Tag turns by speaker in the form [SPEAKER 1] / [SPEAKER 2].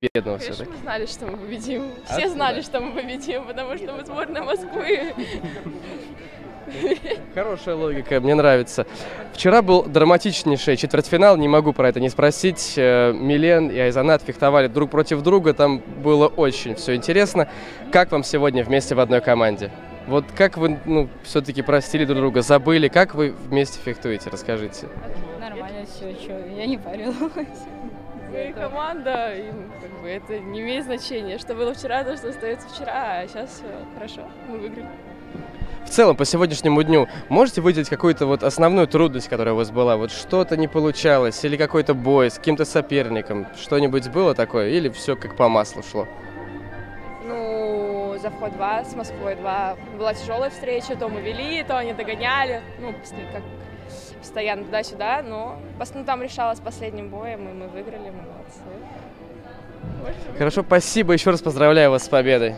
[SPEAKER 1] Конечно,
[SPEAKER 2] все-таки?
[SPEAKER 1] мы знали, что мы победим. Все
[SPEAKER 2] Откуда?
[SPEAKER 1] знали, что мы победим, потому что мы сборная Москвы.
[SPEAKER 2] Хорошая логика, мне нравится. Вчера был драматичнейший четвертьфинал, не могу про это не спросить. Э, Милен и Айзанат фехтовали друг против друга, там было очень все интересно. Как вам сегодня вместе в одной команде? Вот как вы, ну, все-таки простили друг друга, забыли, как вы вместе фехтуете, расскажите.
[SPEAKER 3] Нормально все, что я не парилась.
[SPEAKER 1] Мы команда, и ну, как бы это не имеет значения. Что было вчера, то, что остается вчера, а сейчас все хорошо, мы выиграли.
[SPEAKER 2] В целом, по сегодняшнему дню, можете выделить какую-то вот основную трудность, которая у вас была? Вот что-то не получалось, или какой-то бой с каким-то соперником? Что-нибудь было такое, или все как по маслу шло?
[SPEAKER 1] Ну, за вход 2 с Москвой 2 была тяжелая встреча, то мы вели, то они догоняли, ну, как постоянно туда-сюда, но ну, там решалось последним боем, и мы выиграли, молодцы.
[SPEAKER 2] Хорошо, спасибо, еще раз поздравляю вас с победой.